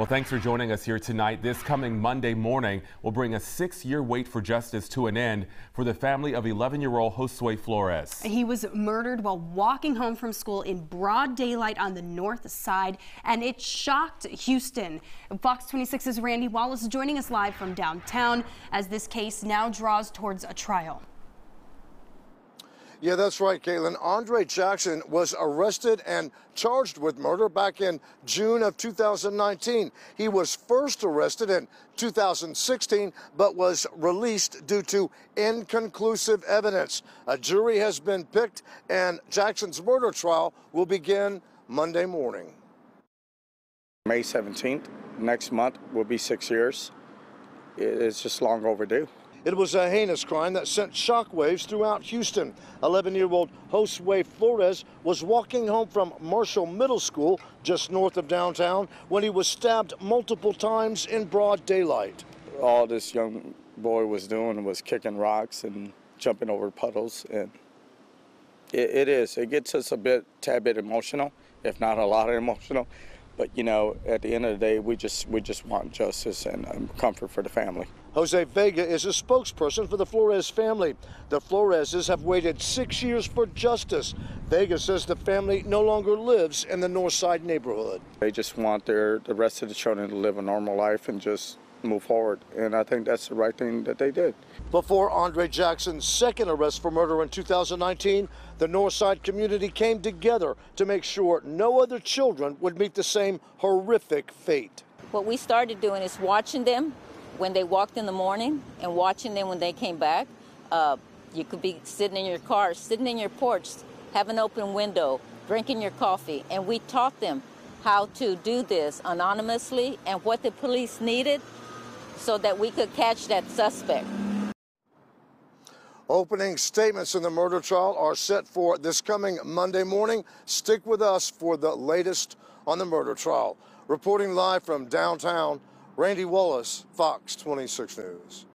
Well, thanks for joining us here tonight. This coming Monday morning will bring a six-year wait for justice to an end for the family of 11-year-old Josue Flores. He was murdered while walking home from school in broad daylight on the north side, and it shocked Houston. Fox 26's Randy Wallace is joining us live from downtown as this case now draws towards a trial. Yeah, that's right, Caitlin. Andre Jackson was arrested and charged with murder back in June of 2019. He was first arrested in 2016, but was released due to inconclusive evidence. A jury has been picked, and Jackson's murder trial will begin Monday morning. May 17th, next month, will be six years. It's just long overdue. It was a heinous crime that sent shockwaves throughout Houston. 11-year-old Josue Flores was walking home from Marshall Middle School just north of downtown when he was stabbed multiple times in broad daylight. All this young boy was doing was kicking rocks and jumping over puddles and it, it is. It gets us a bit, tad bit emotional, if not a lot of emotional. But you know, at the end of the day, we just we just want justice and um, comfort for the family. Jose Vega is a spokesperson for the Flores family. The Floreses have waited six years for justice. Vega says the family no longer lives in the North Side neighborhood. They just want their the rest of the children to live a normal life and just move forward. And I think that's the right thing that they did. Before Andre Jackson's second arrest for murder in 2019, the Northside community came together to make sure no other children would meet the same horrific fate. What we started doing is watching them when they walked in the morning and watching them when they came back. Uh, you could be sitting in your car, sitting in your porch, have an open window, drinking your coffee, and we taught them how to do this anonymously and what the police needed so that we could catch that suspect. Opening statements in the murder trial are set for this coming Monday morning. Stick with us for the latest on the murder trial. Reporting live from downtown, Randy Wallace, Fox 26 News.